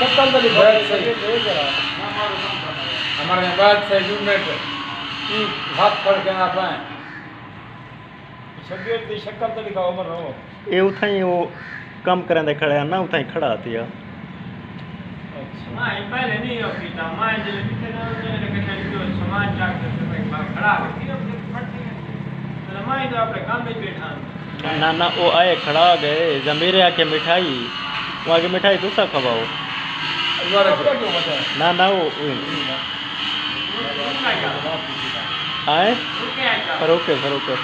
सत्तर बैग से हमारे बैग से यूनिट की हाथ पड़ के ना पाए सभी दी शक्कर तो लिखा उम्र हो। ये उठाई वो कम करें दे खड़े ना उठाई खड़ा आती है। हाँ, माय पहले नहीं होती था। माय जब पीते ना लेकर लेकिन जो समाज जाकर तो एक बार खड़ा होती है अपने पढ़ते हैं। तो माय तो अपने काम में बैठा ना ना वो आए खड़ा गए। जमीरे आके मिठाई वहाँ की मिठाई दूसरा खबाओ ना ना, वो आए? फरोके फरोके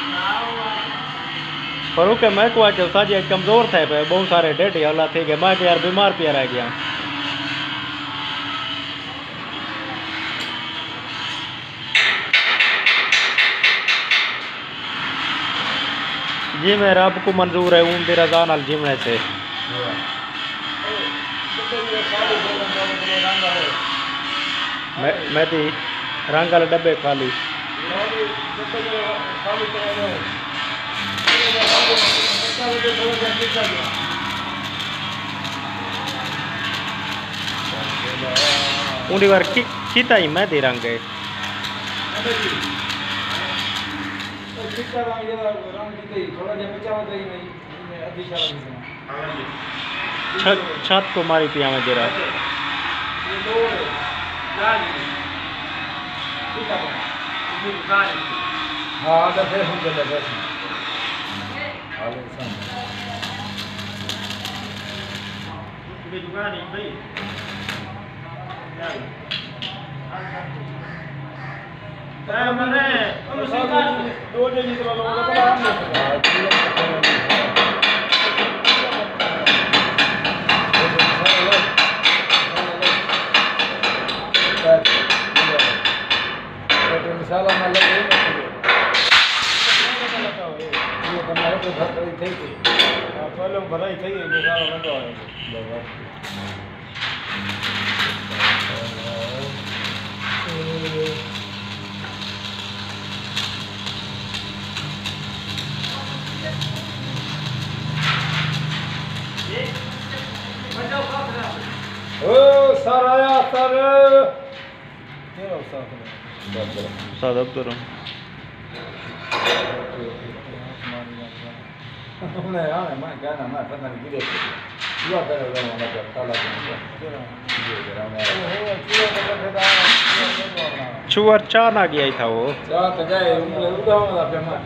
फरोके मैं को आज साजी कमज़ोर थे पे बहुत सारे डेढ़ हल्ला थे गए। मैं यार, बीमार पिया रह गया। जी, मैं रब को मंजूर है उन तेरा जान अल जिमने से। मैं दी रंग वाले डब्बे खाली बार चीता ही मैं दे रंग है छत को मारी पिया मैं जरा है हाँ तो फिर हम चले सामने ये गाली भाई ए मने सिंगा दो दिन जितना મસાલા માં લખો તમારે તો ભરાઈ થઈ ગઈ પહેલું ભરાઈ થઈ ગઈ મસાલો લગાવો બરાબર Oh, Sarah! साथ अब करो छुआ चा ना गया था वो। चा तो गए उनके उड़ा वाला पे मार।